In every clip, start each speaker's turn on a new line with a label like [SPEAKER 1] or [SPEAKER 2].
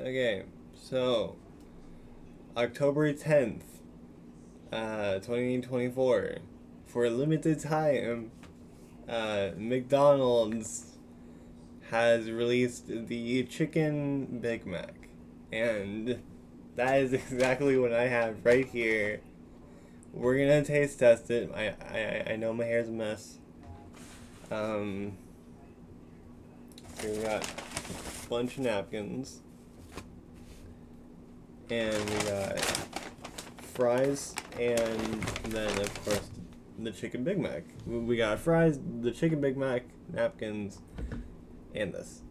[SPEAKER 1] Okay, so October 10th, uh, 2024, for a limited time, uh, McDonald's has released the Chicken Big Mac. And that is exactly what I have right here. We're gonna taste test it. I, I, I know my hair's a mess. Um, here we got a bunch of napkins. And we got fries and then of course the chicken Big Mac. We got fries, the chicken Big Mac, napkins, and this.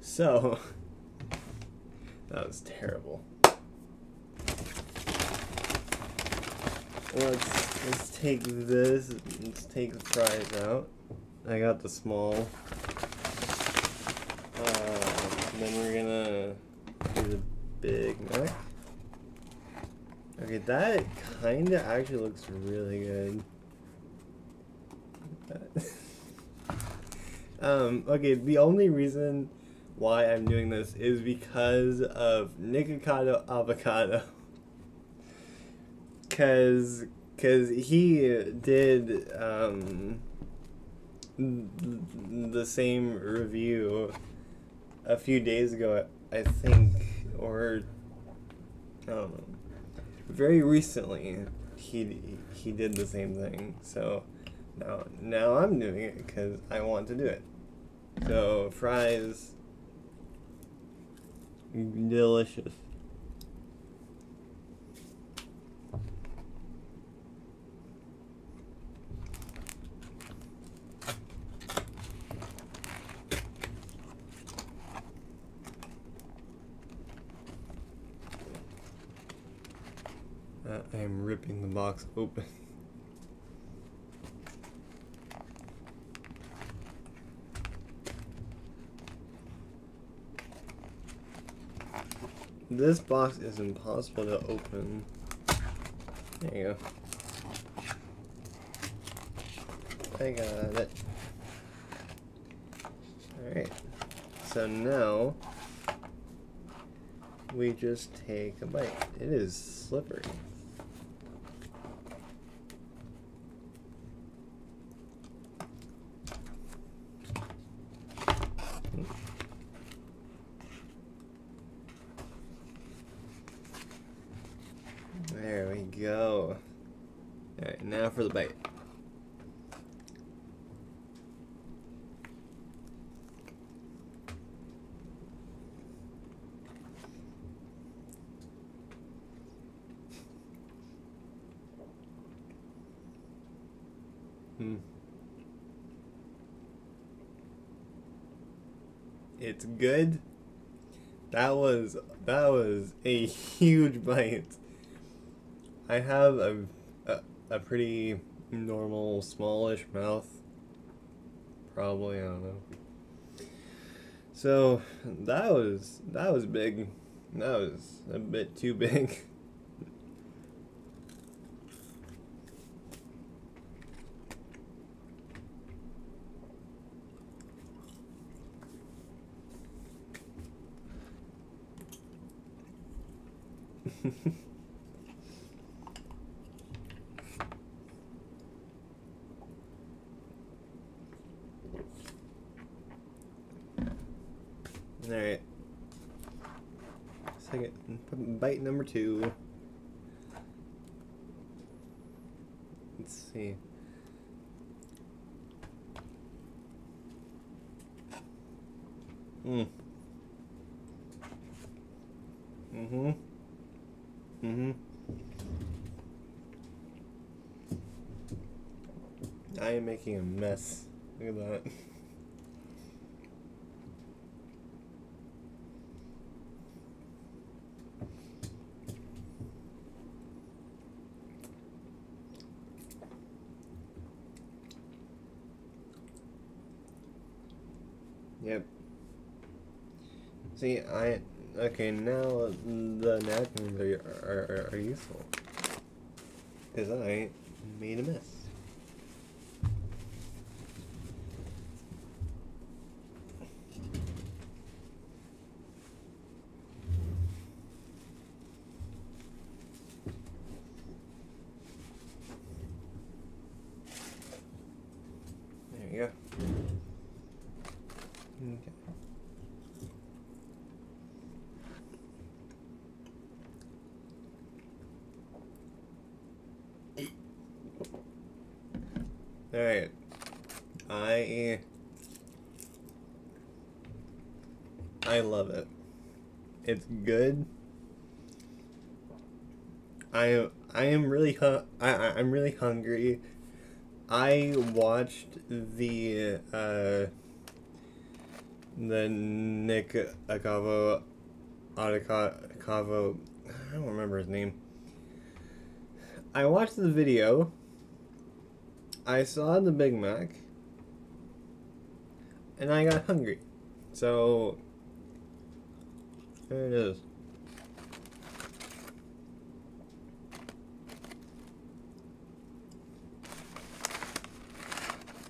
[SPEAKER 1] So that was terrible. Let's let's take this. Let's take the fries out. I got the small. Uh, then we're gonna do the Big Mac. Okay, that kind of actually looks really good. um, okay, the only reason why I'm doing this is because of Nikocado Avocado. Cause, cause he did um, the same review a few days ago, I think, or I don't know. Very recently, he he did the same thing. So now now I'm doing it because I want to do it. So fries, delicious. I am ripping the box open. This box is impossible to open. There you go. I got it. Alright. So now we just take a bite. It is slippery. There we go. Alright, now for the bite. Hmm. It's good. That was that was a huge bite. I have a, a, a pretty normal, smallish mouth. Probably, I don't know. So that was that was big. That was a bit too big. Alright. Second bite number two. Let's see. Hmm. Mm-hmm. Mm-hmm. I am making a mess. Look at that. Yep. See, I Okay, now the napkins are, are, are useful. Because I made a mess. There you go. Okay. Alright. I I love it. It's good. I I am really hu- I I'm really hungry. I watched the uh the Nick Acavo Acavo I don't remember his name. I watched the video. I saw the Big Mac. And I got hungry. So there it is.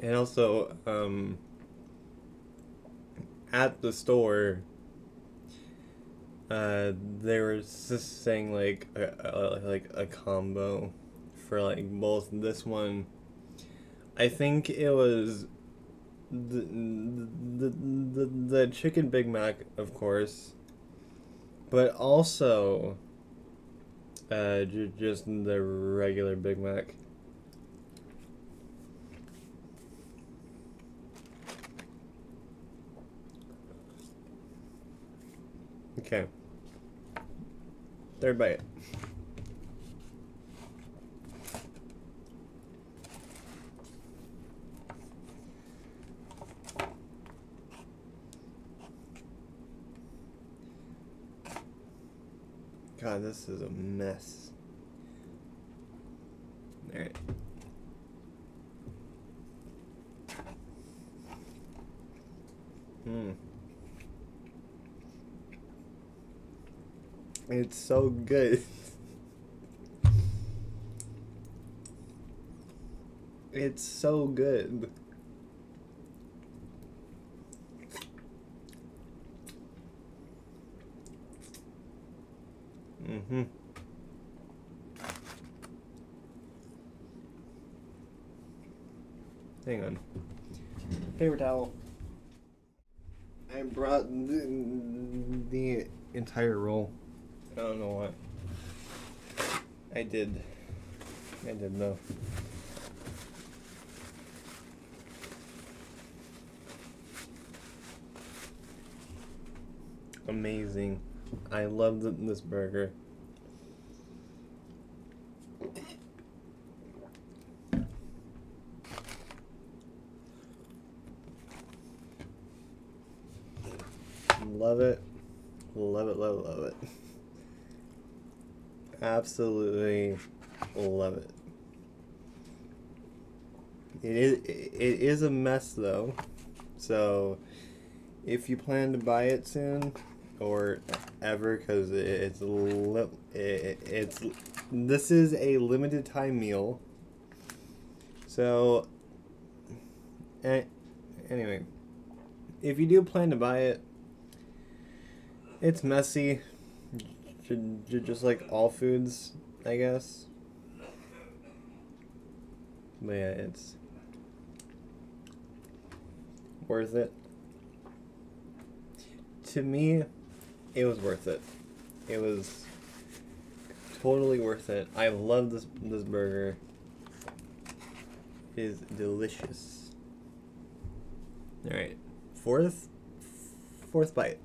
[SPEAKER 1] And also, um, at the store, uh, they were just saying like a, a, like a combo for like both this one. I think it was the the the, the chicken Big Mac, of course, but also uh, ju- just the regular Big Mac. Okay. Third bite. God, this is a mess. Alright. Hmm. It's so good. It's so good. Mm-hmm. Hang on. Paper towel. I brought the, the entire roll. I don't know why. I did. I did though. Amazing. I love this burger. Love it. Love it, love it, love it. Absolutely love it. It is it is a mess though. So if you plan to buy it soon or ever cuz it's li- it, it's this is a limited time meal. So eh, anyway, if you do plan to buy it it's messy, just like all foods, I guess. But yeah, it's worth it. To me, it was worth it. It was totally worth it. I love this this burger. It is delicious. All right, fourth, fourth bite.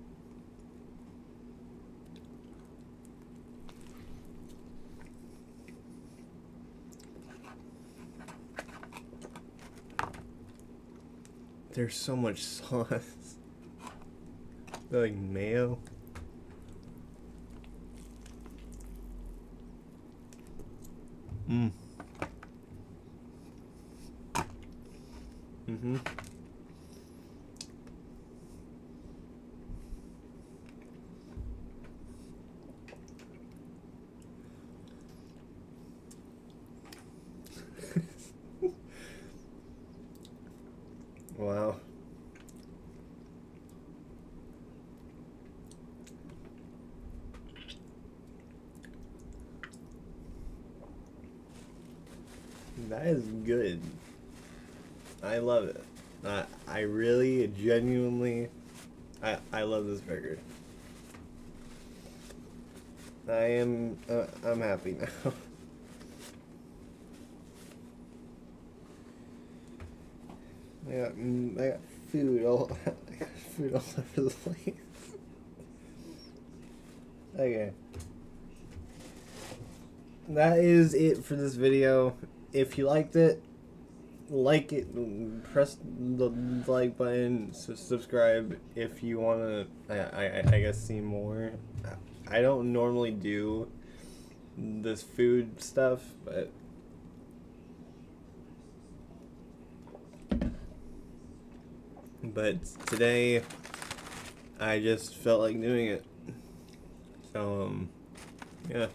[SPEAKER 1] There's so much sauce. like mayo. Mmm. Mm-hmm. That is good. I love it. Uh, I really, genuinely, I I love this burger. I am uh, I'm happy now. I got I got food all I got food all over the place. okay. That is it for this video. If you liked it, like it, press the like button, su- subscribe if you want to, I, I, I guess, see more. I don't normally do this food stuff, but but today I just felt like doing it. So um yeah.